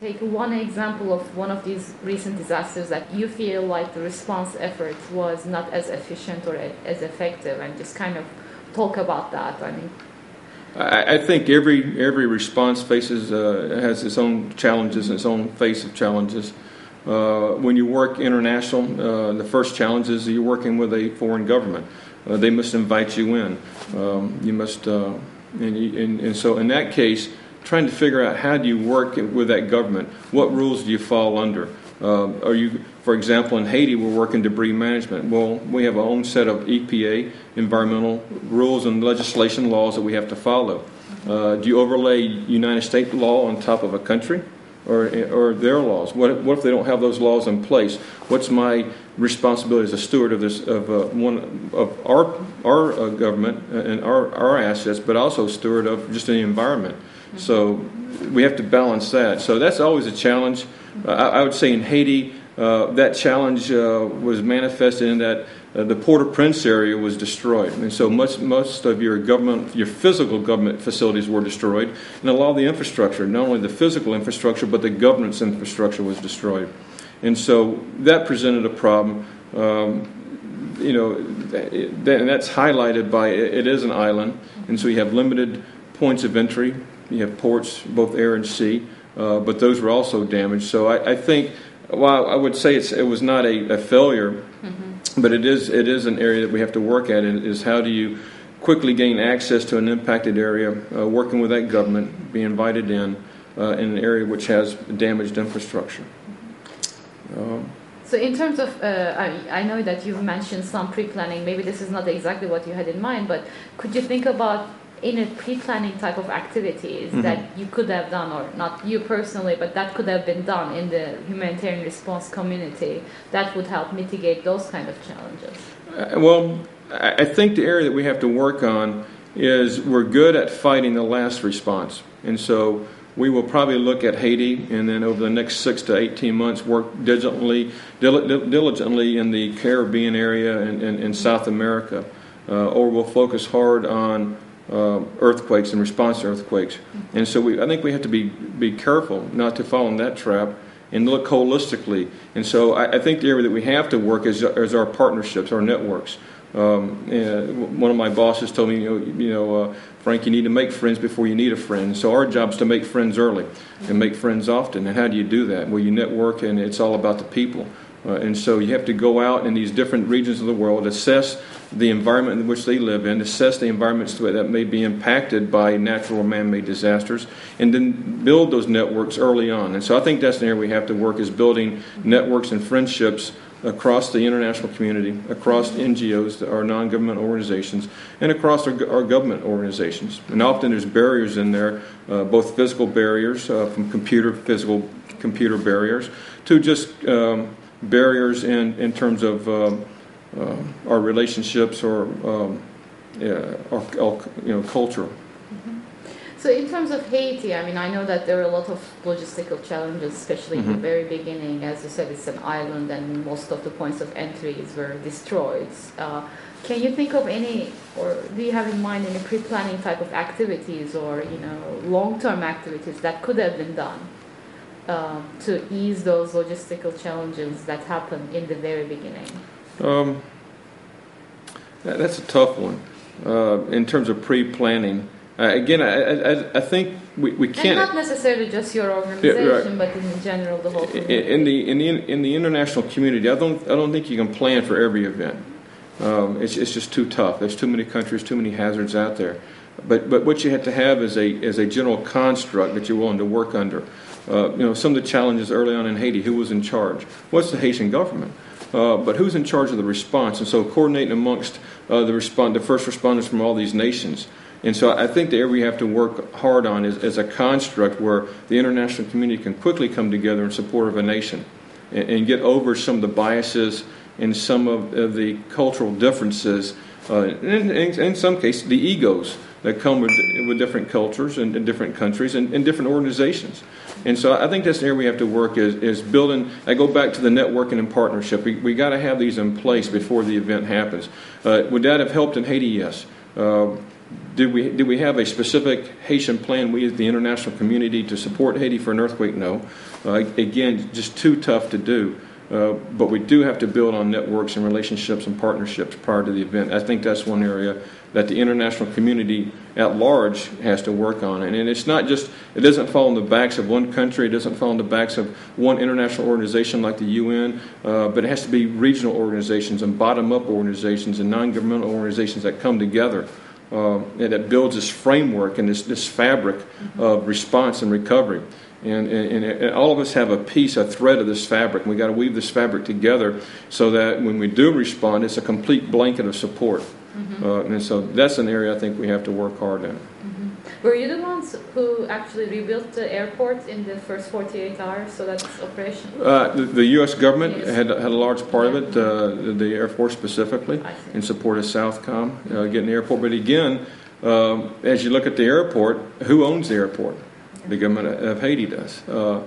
take one example of one of these recent disasters that you feel like the response effort was not as efficient or as effective, and just kind of talk about that? I mean, I, think every every response faces uh, has its own challenges and its own face of challenges. Uh, when you work international, uh, the first challenge is you're working with a foreign government. Uh, they must invite you in. Um, you must, uh, and, and, and, so in that case, trying to figure out how do you work with that government? What rules do you fall under? Uh, are you, for example, in Haiti, we're working debris management. Well, we have our own set of EPA environmental rules and legislation laws that we have to follow. Uh, do you overlay United States law on top of a country? or, or their laws? What, what if they don't have those laws in place? What's my responsibility as a steward of this of uh, one of our our uh, government and our our assets, but also steward of just the environment? So we have to balance that. So that's always a challenge. Uh, I, I, would say in Haiti, uh, that challenge uh, was manifested in that uh, the Port-au-Prince area was destroyed, and so much most of your government, your physical government facilities were destroyed, and a lot of the infrastructure, not only the physical infrastructure, but the governance infrastructure was destroyed, and so that presented a problem. Um, you know, and that's highlighted by it is an island, and so you have limited points of entry. You have ports, both air and sea, uh, but those were also damaged. So I, I think, while I would say it was not a, a failure, mm-hmm but it is it is an area that we have to work at. And Is how do you quickly gain access to an impacted area, uh, working with that government, be invited in uh, in an area which has damaged infrastructure. Um, so, in terms of, uh, I, I, know that you've mentioned some pre-planning. Maybe this is not exactly what you had in mind, but could you think about in a pre-planning type of activities mm-hmm. that you could have done, or not you personally, but that could have been done in the humanitarian response community that would help mitigate those kind of challenges? Uh, well, I think the area that we have to work on is we're good at fighting the last response, and so we will probably look at Haiti, and then over the next six to eighteen months, work diligently, diligently in the Caribbean area and in South America, uh, or we'll focus hard on uh, earthquakes and response to earthquakes. And so we, I think we have to be, be careful not to fall in that trap and look holistically. And so I, I think the area that we have to work is, is our partnerships, our networks. Um, one of my bosses told me, you know, you know uh, Frank, you need to make friends before you need a friend. So our job is to make friends early and make friends often. And how do you do that? Well, you network, and it's all about the people. Uh, and so you have to go out in these different regions of the world, assess the environment in which they live in, assess the environments that may be impacted by natural or man made disasters, and then build those networks early on. And so I think that's an area we have to work is building networks and friendships across the international community, across NGOs, our non government organizations, and across our, our, government organizations. And often there's barriers in there, uh, both physical barriers uh, from computer, physical computer barriers, to just um, barriers in, in terms of um, uh, our relationships or, um, yeah, you know, culture. Mm-hmm. So in terms of Haiti, I mean, I know that there are a lot of logistical challenges, especially mm-hmm. in the mm-hmm. very beginning. As you said, it's an island, and most of the points of entries were destroyed. Uh, can you think of any, or do you have in mind any pre-planning type of activities, or you know, long-term activities that could have been done uh, to ease those logistical challenges that happened in the very beginning? Um, that's a tough one uh, in terms of pre-planning. Uh, again, I, I, I, think we, we can't. And not necessarily just your organization, yeah, right. but in general, the whole. Community. In the in the in the international community, I don't I don't think you can plan for every event. Um, it's it's just too tough. There's too many countries, too many hazards out there. But but what you have to have is a is a general construct that you're willing to work under. Uh, you know, some of the challenges early on in Haiti. Who was in charge? What's the Haitian government? uh, but who's in charge of the response? And so coordinating amongst uh, the respond, the first responders from all these nations. And so I think the area we have to work hard on is, is a construct where the international community can quickly come together in support of a nation and, and get over some of the biases and some of, of the cultural differences, uh, and, and in some cases, the egos that come with, with different cultures and, and different countries and, and, different organizations. And so I think that's the area we have to work is, is building. I go back to the networking and partnership. We, we got to have these in place before the event happens. Uh, would that have helped in Haiti? Yes. Uh, did we, did we have a specific Haitian plan, we as the international community, to support Haiti for an earthquake? No. Uh, again, just too tough to do. Uh, but we do have to build on networks and relationships and partnerships prior to the event. I think that's one area that the international community at large has to work on. And, and it's not just, it doesn't fall on the backs of one country, it doesn't fall on the backs of one international organization like the UN, uh, but it has to be regional organizations and bottom up organizations and non governmental organizations that come together. Uh, and that builds this framework and this, this fabric of response and recovery. And, and, and, all of us have a piece, a thread of this fabric. And we got to weave this fabric together so that when we do respond, it's a complete blanket of support. Mm-hmm. Uh, and so that's an area I think we have to work hard at. Mm-hmm. Were you the ones who actually rebuilt the airport in the first 48 hours so that's operational? Uh, the, the, U.S. government yes. had, had a large part of it, uh, the Air Force specifically, in support of Southcom uh, getting the airport. But again, um, as you look at the airport, who owns the airport? The government of Haiti does. Uh,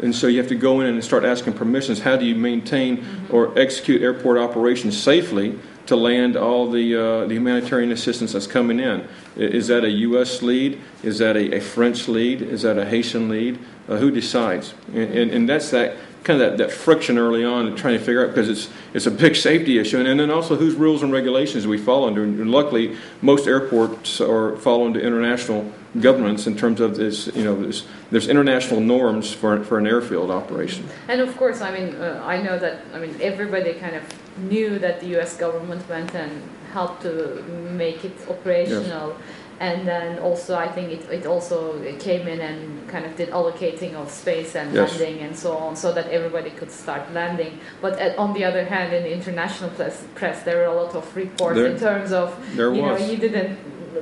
and so you have to go in and start asking permissions. How do you maintain mm-hmm. or execute airport operations safely to land all the, uh, the humanitarian assistance that's coming in? Is that a U.S. lead? Is that a, a French lead? Is that a Haitian lead? Uh, who decides? And, and, and, that's that kind of that, that friction early on and trying to figure out because it's, it's a big safety issue. And, and then also whose rules and regulations we fall under. And luckily, most airports are fall into international governments in terms of this, you know, this, there's international norms for, for an airfield operation. And of course, I mean, uh, I know that, I mean, everybody kind of knew that the U.S. government went and helped to make it operational. Yes. And then also, I think it, it also came in and kind of did allocating of space and yes. landing and so on, so that everybody could start landing. But at, on the other hand, in the international press, press there were a lot of reports there, in terms of, you was. know, you didn't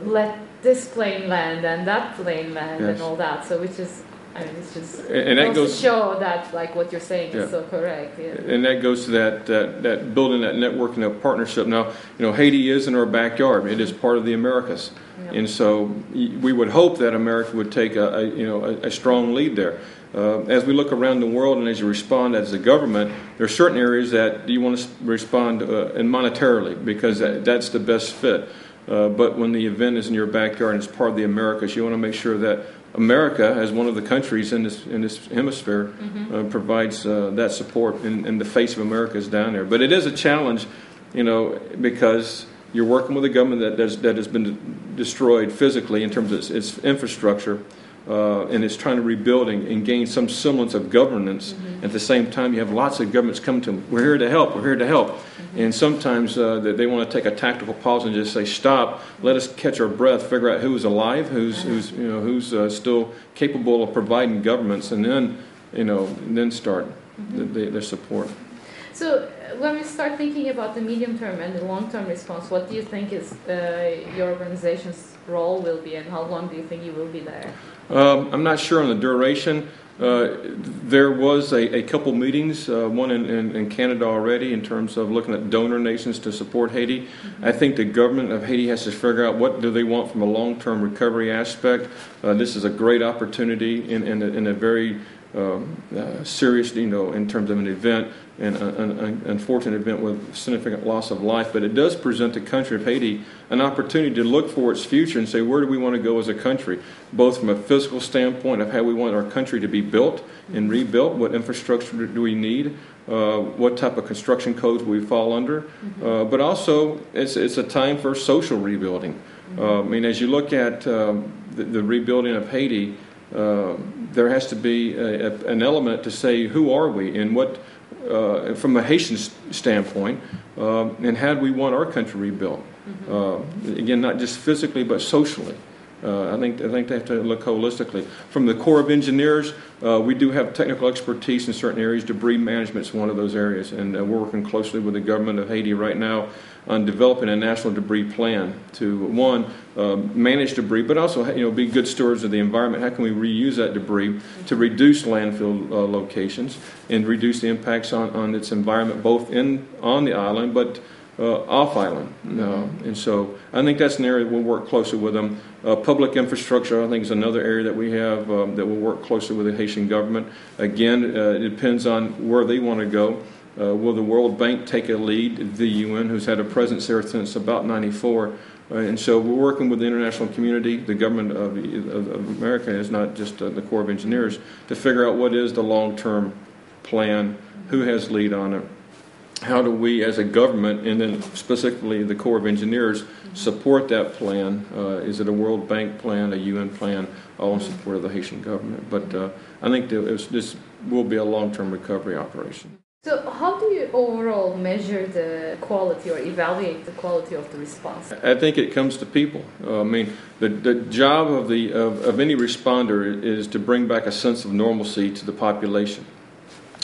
let this plane land and that plane land yes. and all that. So which is I mean, it's just and, that goes to show that like what you're saying yeah. is so correct. Yeah. And that goes to that, that that building that network and that partnership. Now, you know, Haiti is in our backyard. It is part of the Americas. And so we would hope that America would take a, a you know a, a, strong lead there. Uh, as we look around the world and as you respond as a government, there are certain areas that you want to respond uh, and monetarily because that, that's the best fit. Uh, but when the event is in your backyard and it's part of the Americas, you want to make sure that America, as one of the countries in this in this hemisphere, mm-hmm. uh, provides uh, that support, in, and, the face of America is down there. But it is a challenge, you know, because you're working with a government that that, that has been destroyed physically in terms of its, its infrastructure, uh, and it's trying to rebuild and, and, gain some semblance of governance. Mm-hmm. At the same time, you have lots of governments come to them. We're here to help. We're here to help. Mm-hmm. And sometimes uh, they, they want to take a tactical pause and just say, "Stop. Let us catch our breath. Figure out who's alive, who's who's you know who's uh, still capable of providing governments, and then you know then start mm-hmm. the, the, their support." So when we start thinking about the medium term and the long term response, what do you think is uh, your organization's role will be, and how long do you think you will be there? Um, I'm not sure on the duration. Uh, there was a, a couple meetings, uh, one in, in, in, Canada already, in terms of looking at donor nations to support Haiti. Mm-hmm. I think the government of Haiti has to figure out what do they want from a long-term recovery aspect. Uh, this is a great opportunity in, in, a, in a very um, uh, serious, you know, in terms of an event and an, an, unfortunate event with significant loss of life. But it does present the country of Haiti an opportunity to look for its future and say, where do we want to go as a country, both from a physical standpoint of how we want our country to be built and rebuilt, what infrastructure do we need, uh, what type of construction codes we fall under, mm-hmm. uh, but also it's, it's a time for social rebuilding. Mm-hmm. Uh, I mean, as you look at um, the, the rebuilding of Haiti, uh, there has to be a, a, an element to say who are we and what, uh, from a Haitian standpoint, uh, and how do we want our country rebuilt? Mm-hmm. again, not just physically but socially. Uh, I think I think they have to look holistically. From the Corps of Engineers, uh, we do have technical expertise in certain areas. Debris management is one of those areas, and uh, we're working closely with the government of Haiti right now on developing a national debris plan to one uh, manage debris, but also you know be good stewards of the environment. How can we reuse that debris to reduce landfill uh, locations and reduce the impacts on, on its environment, both in on the island, but uh, off island. Uh, and so I think that's an area we'll work closely with them. Uh, public infrastructure, I think, is another area that we have um, that we'll work closely with the Haitian government. Again, uh, it depends on where they want to go. Uh, will the World Bank take a lead? The UN, who's had a presence there since about 94, Uh, and so we're working with the international community. The government of, of, of America is not just uh, the Corps of Engineers to figure out what is the long-term plan, who has lead on it, how do we as a government, and then specifically the Corps of Engineers, support that plan? Uh, is it a World Bank plan, a UN plan, all in support of the Haitian government? But uh, I think this will be a long-term recovery operation. So, how do you overall measure the quality or evaluate the quality of the response? I think it comes to people. Uh, I mean, the, the job of, the, of, of any responder is to bring back a sense of normalcy to the population.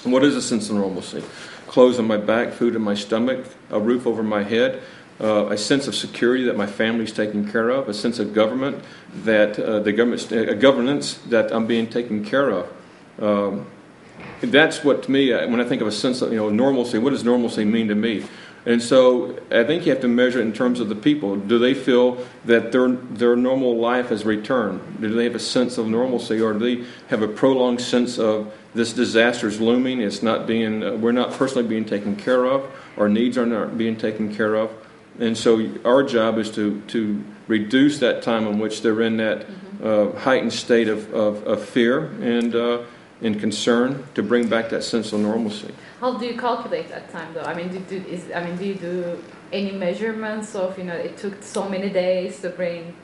What is a sense of normalcy? Clothes on my back, food in my stomach, a roof over my head, uh, a sense of security that my family's taken care of, a sense of government that uh, the government, a governance that I'm being taken care of. Um, that's what to me uh, when I think of a sense of you know normalcy. What does normalcy mean to me? And so I think you have to measure it in terms of the people. Do they feel that their their normal life has returned? Do they have a sense of normalcy, or do they have a prolonged sense of this disaster is looming? It's not being uh, we're not personally being taken care of. Our needs are not being taken care of. And so our job is to to reduce that time in which they're in that uh, heightened state of, of, of fear and. Uh, and concern to bring back that sense of normalcy. How do you calculate that time, though? I mean, do, do, is, I mean, do you do any measurements of, you know, it took so many days to bring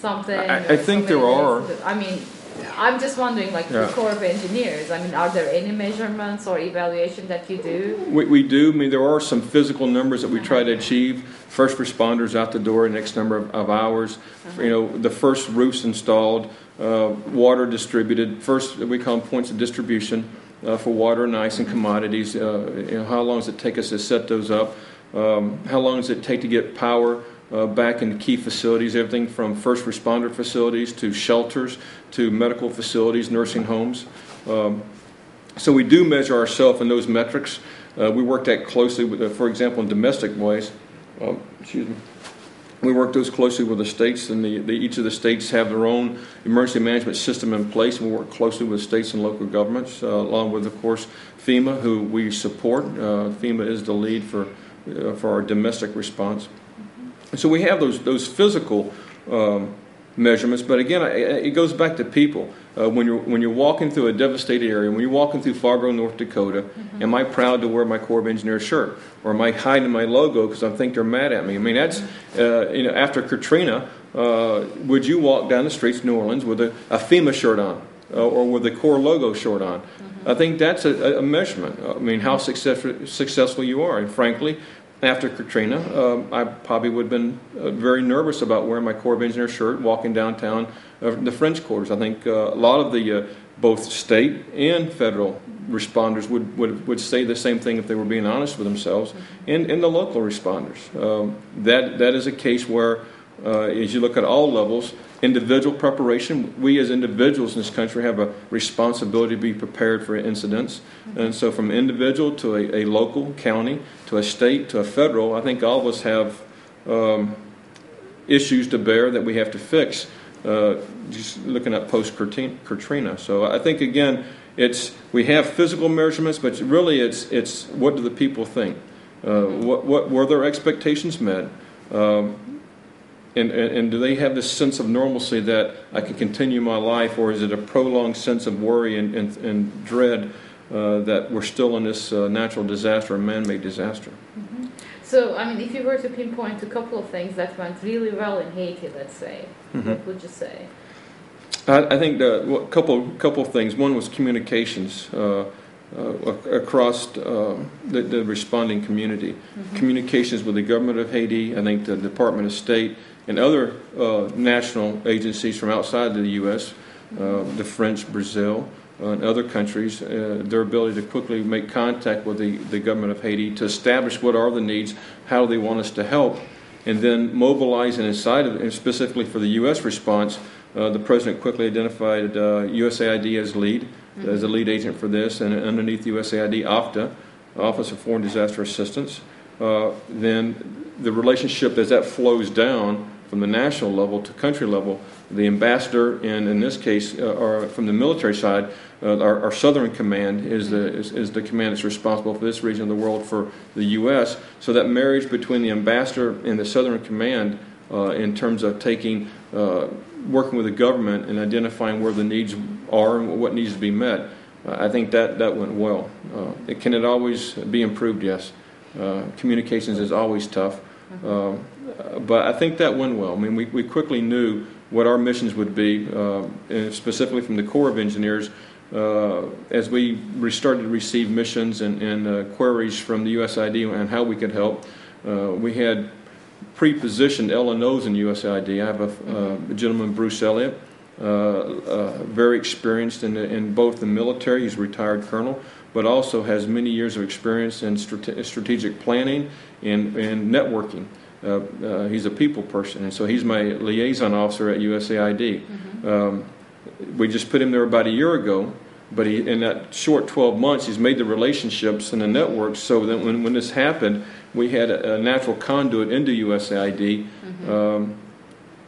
something? I- I so think there days are. I mean, I'm just wondering, like, Yeah. the Corps of Engineers, I mean, are there any measurements or evaluation that you do? We, we do. I mean, there are some physical numbers that we try to achieve. First responders out the door, in next number of, of hours. You know, the first roofs installed, uh, water distributed. First, we call them points of distribution uh, for water and ice and commodities. Uh, you know, how long does it take us to set those up? Um, how long does it take to get power uh, back in key facilities? Everything from first responder facilities to shelters to medical facilities, nursing homes. Um, so we do measure ourselves in those metrics. Uh, we work that closely with, uh, for example, in domestic ways. Um, excuse me. We work those closely with the states, and the, the, each of the states have their own emergency management system in place. And we work closely with states and local governments, uh, along with, of course, FEMA, who we support. Uh, FEMA is the lead for uh, for our domestic response. So we have those those physical um, measurements, but again, it goes back to people. Uh, when you're when you're walking through a devastated area, when you're walking through Fargo, North Dakota, am I proud to wear my Corps of Engineers shirt, or am I hiding my logo because I think they're mad at me? I mean, that's uh, you know after Katrina, uh, would you walk down the streets of New Orleans with a, a FEMA shirt on, uh, or with the Corps logo shirt on? I think that's a, a measurement. I mean, how successful successful you are, and frankly, after Katrina, um, I probably would have been uh, very nervous about wearing my Corps of Engineers shirt, walking downtown uh, the French quarters. I think uh, a lot of the uh, both state and federal responders would, would, would say the same thing if they were being honest with themselves, and, and the local responders. Um, that, that is a case where, uh, as you look at all levels, individual preparation, we as individuals in this country have a responsibility to be prepared for incidents. And so, from individual to a, a local, county, to a state, to a federal, I think all of us have um, issues to bear that we have to fix. Uh, just looking at post Katrina, so I think again, it's we have physical measurements, but really it's it's what do the people think? Uh, what what were their expectations met? Um, and, and, and do they have this sense of normalcy that I can continue my life, or is it a prolonged sense of worry and, and, and dread uh, that we're still in this uh, natural disaster, a man made disaster? So, I mean, if you were to pinpoint a couple of things that went really well in Haiti, let's say, what would you say? I, I think a well, couple couple of things. One was communications uh, uh, across uh, the, the responding community. Communications with the government of Haiti. I think the Department of State and other uh, national agencies from outside of the U.S. Uh, the French, Brazil, uh, and other countries. Uh, their ability to quickly make contact with the, the government of Haiti to establish what are the needs, how do they want us to help, and then mobilizing inside of, and specifically for the U.S. response. Uh, the president quickly identified uh, USAID as lead, as a lead agent for this, and underneath USAID, OFDA, Office of Foreign Disaster Assistance. Uh, then the relationship as that flows down from the national level to country level, the ambassador, and in this case, uh, from the military side, uh, our, our Southern Command is the is, is the command that's responsible for this region of the world for the U.S. So that marriage between the ambassador and the Southern Command uh, in terms of taking, uh, working with the government and identifying where the needs are and what needs to be met. Uh, I think that, that went well. Uh, it, can it always be improved? Yes. Communications is always tough. Uh, but I think that went well. I mean, we, we quickly knew what our missions would be, uh, specifically from the Corps of Engineers. Uh, as we started to receive missions and, and uh, queries from the USAID and how we could help, uh, we had pre-positioned LNOs in USAID. I have a, a gentleman, Bruce Elliott, uh, uh, very experienced in, in both the military. He's a retired colonel, but also has many years of experience in strate- strategic planning and, and networking. Uh, uh, he's a people person, and so he's my liaison officer at USAID. Um, we just put him there about a year ago, but he, in that short 12 months, he's made the relationships and the networks so that when, when this happened, we had a, a natural conduit into USAID um,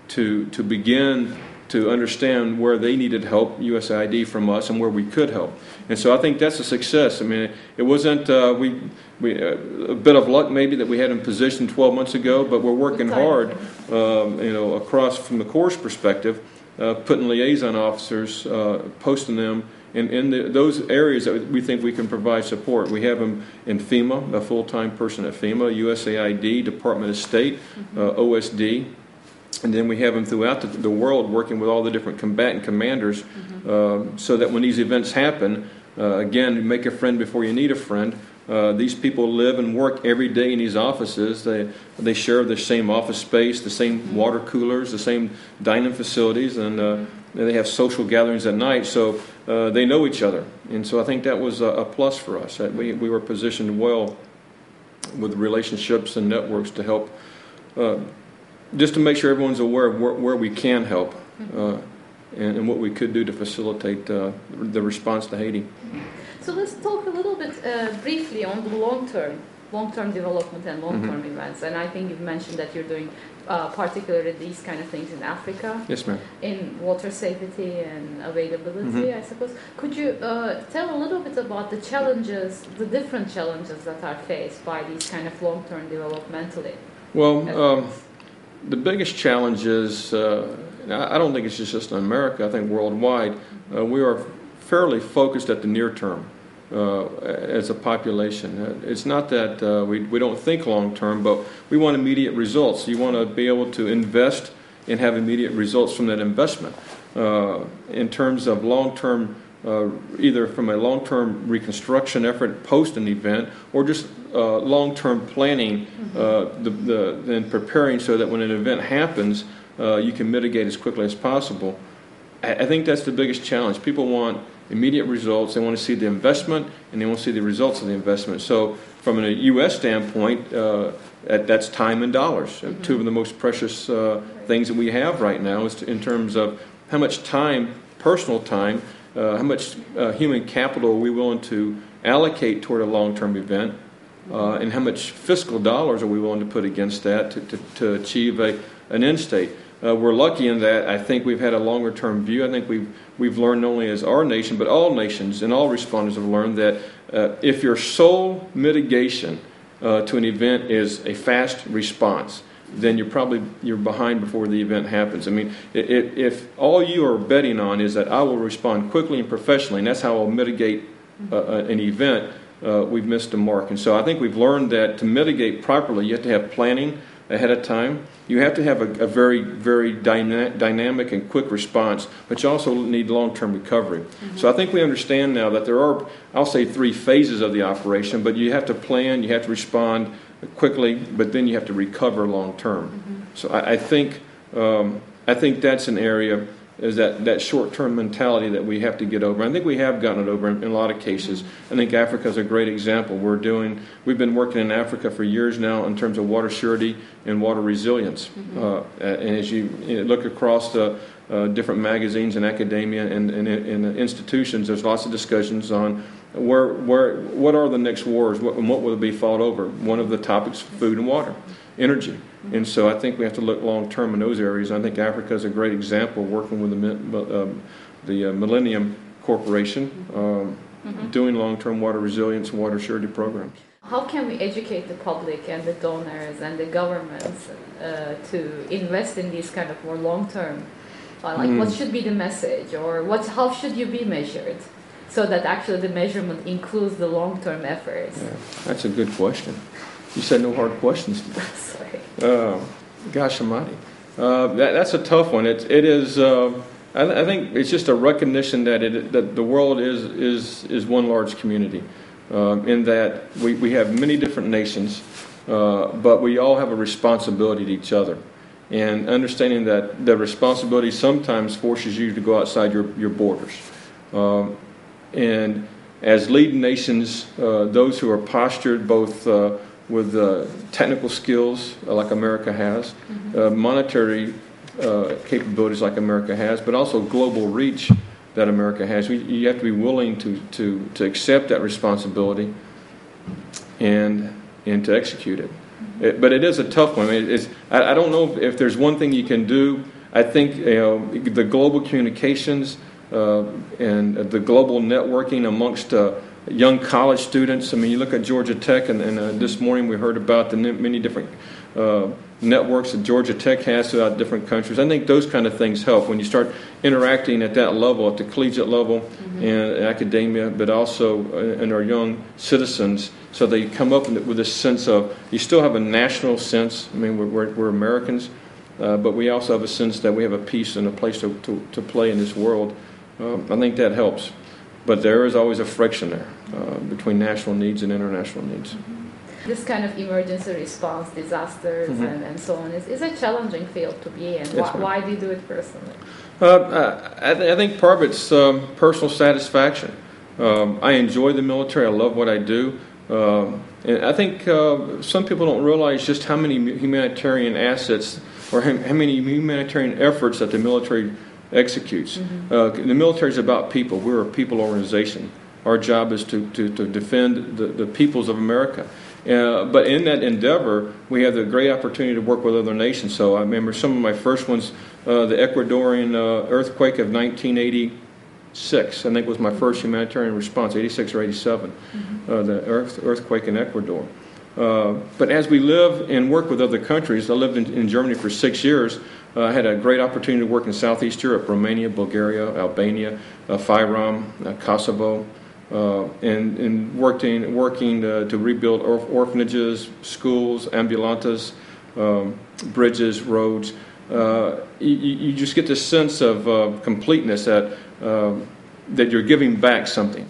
to, to begin to understand where they needed help, USAID from us, and where we could help. And so I think that's a success. I mean, it wasn't uh, we, we uh, a bit of luck maybe that we had in position 12 months ago, but we're working hard, um, you know, across from the Corps perspective, uh, putting liaison officers, uh, posting them in, in the, those areas that we think we can provide support. We have them in FEMA, a full-time person at FEMA, USAID, Department of State, uh, OSD, and then we have them throughout the, the world working with all the different combatant commanders uh, so that when these events happen, uh, again, make a friend before you need a friend. Uh, these people live and work every day in these offices. They, they share the same office space, the same water coolers, the same dining facilities, and uh, they have social gatherings at night. So uh, they know each other. And so I think that was a, a plus for us. That we, we were positioned well with relationships and networks to help uh, just to make sure everyone's aware of where, where we can help uh, and, and what we could do to facilitate uh, the response to Haiti. So let's talk a little bit uh, briefly on the long term, long term development and long term events. And I think you've mentioned that you're doing uh, particularly these kind of things in Africa, Yes, ma'am. in water safety and availability, I suppose. Could you uh, tell a little bit about the challenges, the different challenges that are faced by these kind of long term developmentally? Well, um, the biggest challenge is uh, I don't think it's just, just in America, I think worldwide, uh, we are fairly focused at the near term. Uh, as a population, Uh, it's not that uh, we, we don't think long term, but we want immediate results. You want to be able to invest and have immediate results from that investment. Uh, in terms of long term, uh, either from a long term reconstruction effort post an event or just uh, long term planning uh, the, the, and preparing so that when an event happens, uh, you can mitigate as quickly as possible. I I think that's the biggest challenge. People want immediate results. They want to see the investment and they want to see the results of the investment. So, from a U.S. standpoint, uh, that, that's time and dollars. Uh, Two of the most precious uh, things that we have right now is to, in terms of how much time, personal time, uh, how much uh, human capital are we willing to allocate toward a long-term event, uh, and how much fiscal dollars are we willing to put against that to, to, to achieve a, an end state. Uh, we're lucky in that I think we've had a longer term view. I think we've, we've learned not only as our nation, but all nations and all responders have learned that uh, if your sole mitigation uh, to an event is a fast response, then you're probably you're behind before the event happens. I mean, i- i- if all you are betting on is that I will respond quickly and professionally, and that's how I'll mitigate uh, uh, an event, uh, we've missed the mark. And so I think we've learned that to mitigate properly, you have to have planning ahead of time. You have to have a, a very, very dyna- dynamic and quick response, but you also need long term recovery. So I think we understand now that there are, I'll say, three phases of the operation, but you have to plan, you have to respond quickly, but then you have to recover long term. So I, I think. Um, I think that's an area is that, that short-term mentality that we have to get over. I think we have gotten it over in, in a lot of cases. I think Africa is a great example. We're doing, we've been working in Africa for years now in terms of water surety and water resilience. Uh, and as you, you know, look across the uh, different magazines and academia and, and, and institutions, there's lots of discussions on where, where, what are the next wars, what, and what will be fought over. One of the topics, food and water, energy. And so I think we have to look long term in those areas. I think Africa is a great example working with the, mi- um, the uh, Millennium Corporation, um, doing long term water resilience and water surety programs. How can we educate the public and the donors and the governments uh, to invest in these kind of more long term? Uh, like, what should be the message, or what? How should you be measured, so that actually the measurement includes the long term efforts? Yeah, that's a good question. You said no hard questions. Sorry. Uh, gosh almighty. Uh, that, that's a tough one. It, it is, uh, I, I think it's just a recognition that, it, that the world is, is, is one large community, uh, in that we, we have many different nations, uh, but we all have a responsibility to each other. And understanding that the responsibility sometimes forces you to go outside your, your borders. Um, and as leading nations, uh, those who are postured both uh, with uh, technical skills like America has, uh, monetary uh, capabilities like America has, but also global reach that America has. We, you have to be willing to, to, to accept that responsibility and, and to execute it. It- but it is a tough one. It, it's, I, I don't know if there's one thing you can do. I think you know, the global communications and the global networking amongst uh, young college students. I mean, you look at Georgia Tech, and, and uh, this morning we heard about the many different uh, networks that Georgia Tech has throughout different countries. I think those kind of things help when you start interacting at that level, at the collegiate level, and academia, but also uh, in our young citizens, so they come up with this sense of you still have a national sense. I mean, we're, we're, we're Americans, uh, but we also have a sense that we have a piece and a place to, to, to play in this world. Um, I think that helps. But there is always a friction there uh, between national needs and international needs. This kind of emergency response, disasters, Mhm. and, and so on is, is a challenging field to be in. Yes, why, why do you do it personally? Uh, I, I th- I think part of it's um, personal satisfaction. Um, I enjoy the military. I love what I do. Um, and I think uh, some people don't realize just how many humanitarian assets or how how many humanitarian efforts that the military executes. Uh, the military is about people. We're a people organization. Our job is to, to, to defend the, the peoples of America. Uh, but in that endeavor, we have the great opportunity to work with other nations. So I remember some of my first ones, uh, the Ecuadorian uh, earthquake of 1986, I think was my first humanitarian response, 86 or 87, uh, the earth, earthquake in Ecuador. Uh, but as we live and work with other countries, I lived in, in Germany for six years. Uh, I had a great opportunity to work in Southeast Europe, Romania, Bulgaria, Albania, uh, Fyrom, uh, Kosovo, uh, and, and worked in, working uh, to rebuild orph- orphanages, schools, ambulantes, um, bridges, roads. You, you just get this sense of completeness that, that you're giving back something.